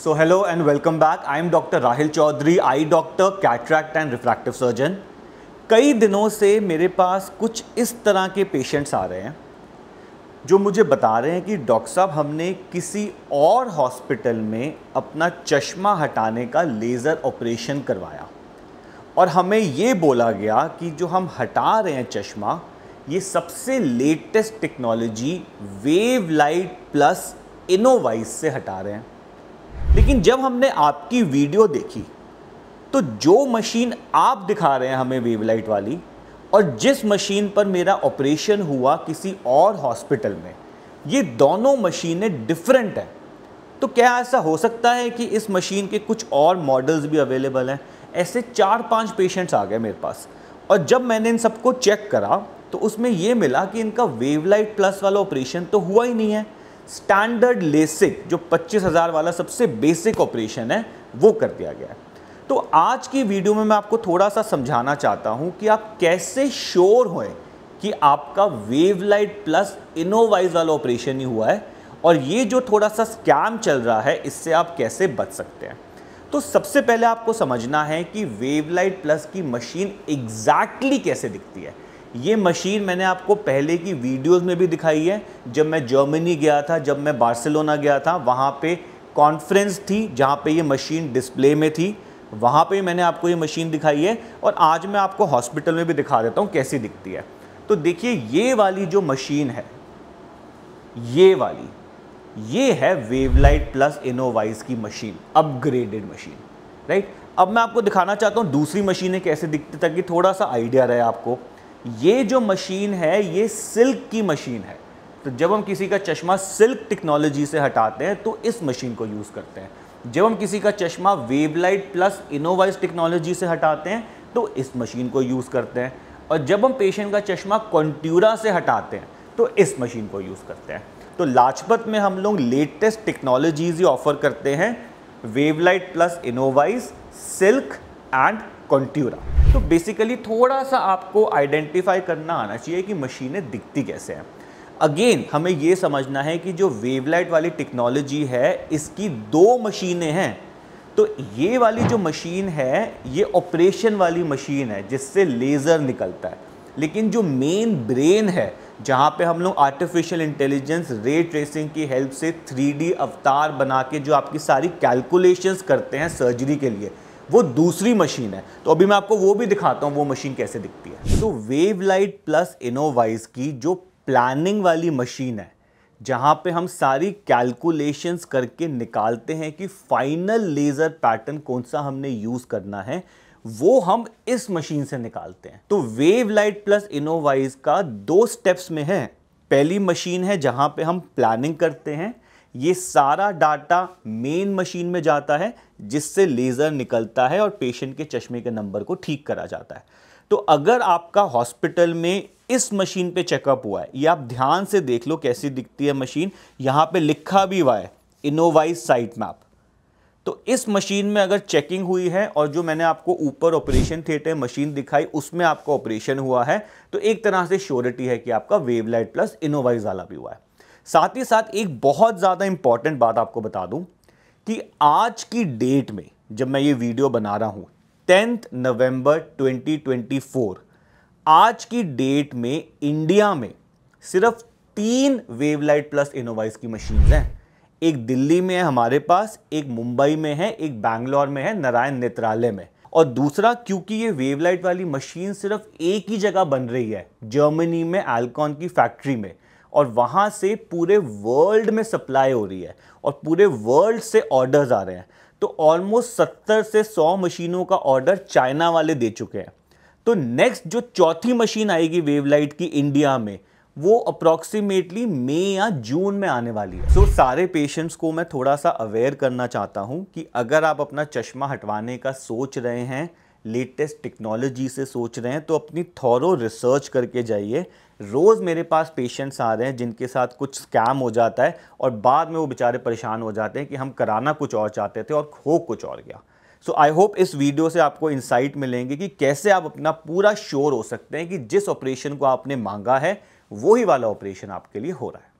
So hello and welcome back. I am Dr. Rahil Chaudhary, eye doctor, cataract and refractive surgeon. कई दिनों से मेरे पास कुछ इस तरह के पेशेंट्स आ रहे हैं जो मुझे बता रहे हैं कि डॉक्टर साहब हमने किसी और हॉस्पिटल में अपना चश्मा हटाने का लेज़र ऑपरेशन करवाया और हमें ये बोला गया कि जो हम हटा रहे हैं चश्मा ये सबसे latest technology WaveLight plus InnovEyes से हटा रहे हैं लेकिन जब हमने आपकी वीडियो देखी तो जो मशीन आप दिखा रहे हैं हमें वेवलाइट वाली और जिस मशीन पर मेरा ऑपरेशन हुआ किसी और हॉस्पिटल में, ये दोनों मशीनें डिफरेंट हैं। तो क्या ऐसा हो सकता है कि इस मशीन के कुछ और मॉडल्स भी अवेलेबल हैं? ऐसे चार पाँच पेशेंट्स आ गए मेरे पास और जब मैंने इन सबको चेक करा तो उसमें ये मिला कि इनका वेवलाइट प्लस वाला ऑपरेशन तो हुआ ही नहीं है। स्टैंडर्ड लेसिक, जो पच्चीस हज़ार वाला सबसे बेसिक ऑपरेशन है, वो कर दिया गया है। तो आज की वीडियो में मैं आपको थोड़ा सा समझाना चाहता हूँ कि आप कैसे श्योर हों कि आपका वेवलाइट प्लस इनोवाइज वाला ऑपरेशन ही हुआ है और ये जो थोड़ा सा स्कैम चल रहा है, इससे आप कैसे बच सकते हैं। तो सबसे पहले आपको समझना है कि वेवलाइट प्लस की मशीन एग्जैक्टली exactly कैसे दिखती है। ये मशीन मैंने आपको पहले की वीडियोस में भी दिखाई है। जब मैं जर्मनी गया था, जब मैं बार्सिलोना गया था, वहाँ पे कॉन्फ्रेंस थी, जहाँ पे ये मशीन डिस्प्ले में थी। वहाँ पे मैंने आपको ये मशीन दिखाई है और आज मैं आपको हॉस्पिटल में भी दिखा देता हूँ कैसी दिखती है। तो देखिए, ये वाली जो मशीन है, ये वाली, ये है वेवलाइट प्लस इनोवाइस की मशीन अपग्रेडेड मशीन राइट अब मैं आपको दिखाना चाहता हूँ दूसरी मशीनें कैसे दिखती ताकि थोड़ा सा आइडिया रहे आपको। ये जो मशीन है, ये सिल्क की मशीन है। तो जब हम किसी का चश्मा सिल्क टेक्नोलॉजी से हटाते हैं तो इस मशीन को यूज़ करते हैं। जब हम किसी का चश्मा वेवलाइट प्लस इनोवाइज टेक्नोलॉजी से हटाते हैं तो इस मशीन को यूज़ करते हैं। और जब हम पेशेंट का चश्मा कॉन्ट्यूरा से हटाते हैं तो इस मशीन को यूज़ करते हैं। तो लाजपत में हम लोग लेटेस्ट टेक्नोलॉजीज़ ही ऑफ़र करते हैं, WaveLight plus InnovEyes silk and Contoura तो बेसिकली थोड़ा सा आपको आइडेंटिफाई करना आना चाहिए कि मशीनें दिखती कैसे हैं। अगेन हमें ये समझना है कि जो वेवलाइट वाली टेक्नोलॉजी है, इसकी दो मशीनें हैं। तो ये वाली जो मशीन है, ये ऑपरेशन वाली मशीन है, जिससे लेज़र निकलता है। लेकिन जो मेन ब्रेन है, जहाँ पे हम लोग आर्टिफिशियल इंटेलिजेंस रे ट्रेसिंग की हेल्प से थ्री अवतार बना के जो आपकी सारी कैलकुलेशंस करते हैं सर्जरी के लिए वो दूसरी मशीन है। तो अभी मैं आपको वो भी दिखाता हूँ, वो मशीन कैसे दिखती है। तो वेव लाइट प्लस इनोवाइज की जो प्लानिंग वाली मशीन है, जहाँ पे हम सारी कैलकुलेशंस करके निकालते हैं कि फाइनल लेज़र पैटर्न कौन सा हमने यूज़ करना है, वो हम इस मशीन से निकालते हैं। तो वेव लाइट प्लस इनोवाइज का दो स्टेप्स में है। पहली मशीन है जहाँ पे हम प्लानिंग करते हैं ये सारा डाटा मेन मशीन में जाता है, जिससे लेज़र निकलता है और पेशेंट के चश्मे के नंबर को ठीक करा जाता है। तो अगर आपका हॉस्पिटल में इस मशीन पे चेकअप हुआ है, ये आप ध्यान से देख लो कैसी दिखती है मशीन। यहाँ पे लिखा भी हुआ है इनोवाइज साइट मैप। तो इस मशीन में अगर चेकिंग हुई है और जो मैंने आपको ऊपर ऑपरेशन थिएटर मशीन दिखाई, उसमें आपका ऑपरेशन हुआ है तो एक तरह से श्योरिटी है कि आपका वेवलाइट प्लस इनोवाइज वाला भी हुआ है। साथ ही साथ एक बहुत ज़्यादा इंपॉर्टेंट बात आपको बता दूँ कि आज की डेट में जब मैं ये वीडियो बना रहा हूँ टेंथ नवंबर 2024 आज की डेट में इंडिया में सिर्फ़ तीन वेवलाइट प्लस इनोवाइस की मशीन हैं। एक दिल्ली में है हमारे पास, एक मुंबई में है, एक बैंगलोर में है, नारायण नेत्रालय में। और दूसरा, क्योंकि ये वेवलाइट वाली मशीन सिर्फ़ एक ही जगह बन रही है, जर्मनी में एल्कॉन की फैक्ट्री में और वहाँ से पूरे वर्ल्ड में सप्लाई हो रही है और पूरे वर्ल्ड से ऑर्डर्स आ रहे हैं। तो ऑलमोस्ट सत्तर से सौ मशीनों का ऑर्डर चाइना वाले दे चुके हैं। तो नेक्स्ट जो चौथी मशीन आएगी वेवलाइट की इंडिया में वो अप्रॉक्सीमेटली मई या जून में आने वाली है। सो so, सारे पेशेंट्स को मैं थोड़ा सा अवेयर करना चाहता हूँ कि अगर आप अपना चश्मा हटवाने का सोच रहे हैं लेटेस्ट टेक्नोलॉजी से सोच रहे हैं तो अपनी थॉरो रिसर्च करके जाइए। रोज़ मेरे पास पेशेंट्स आ रहे हैं जिनके साथ कुछ स्कैम हो जाता है और बाद में वो बेचारे परेशान हो जाते हैं कि हम कराना कुछ और चाहते थे और हो कुछ और गया। सो आई होप इस वीडियो से आपको इंसाइट मिलेंगे कि कैसे आप अपना पूरा श्योर हो सकते हैं कि जिस ऑपरेशन को आपने मांगा है वही वाला ऑपरेशन आपके लिए हो रहा है।